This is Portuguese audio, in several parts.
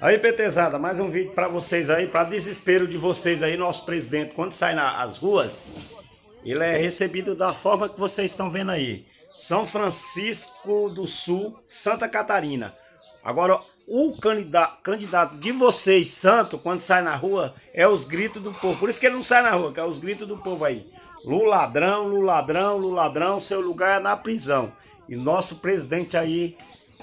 Aí, PTzada, mais um vídeo para vocês aí, para desespero de vocês aí, nosso presidente, quando sai nas ruas, ele é recebido da forma que vocês estão vendo aí. São Francisco do Sul, Santa Catarina. Agora, o candidato, candidato de vocês, santo, quando sai na rua, é os gritos do povo. Por isso que ele não sai na rua, que é os gritos do povo aí. Lu ladrão, Lu ladrão, Lu ladrão, seu lugar é na prisão. E nosso presidente aí,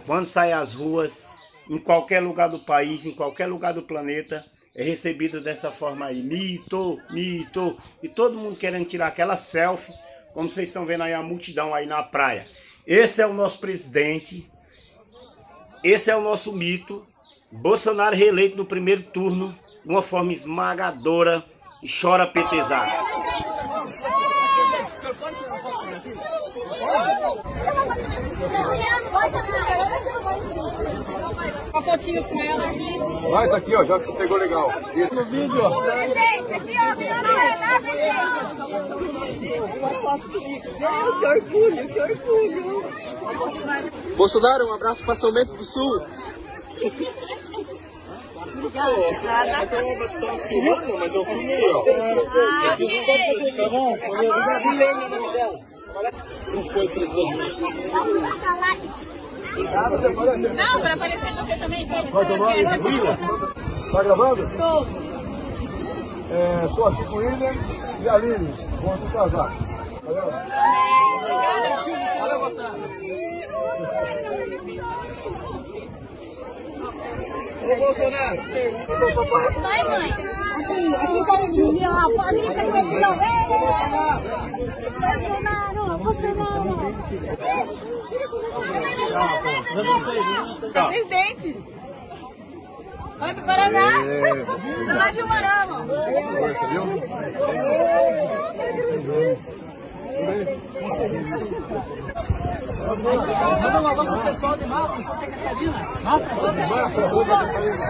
quando sai às ruas, em qualquer lugar do país, em qualquer lugar do planeta, é recebido dessa forma aí. Mito, mito. E todo mundo querendo tirar aquela selfie, como vocês estão vendo aí a multidão aí na praia. Esse é o nosso presidente. Esse é o nosso mito. Bolsonaro reeleito no primeiro turno, de uma forma esmagadora e chora petezado. Uma fotinho com ela aqui. Vai, tá aqui, ó, já pegou legal. No vídeo, ó. Gente, aqui, ó, que orgulho, que orgulho. Bolsonaro, um abraço para São Bento do Sul. Obrigada. filmando, mas eu filmei, ó. Ah, tirei. Tá bom? Não foi, presidente. Não, para aparecer você também. Pode Vai tomar esse foto? Tá gravando? Tô. É, tô aqui com o William e a Aline. Vamos se casar. Valeu? Ô, Bolsonaro. Vai, mãe. Aqui, aqui tá o ó. Pode ir, tá aqui, ó. Bolsonaro, Bolsonaro. Presidente. Vai do Paraná. Tá lá de Umarama. Um alô pro pessoal de Mapa, Santa Catarina. Mapa, Santa Catarina.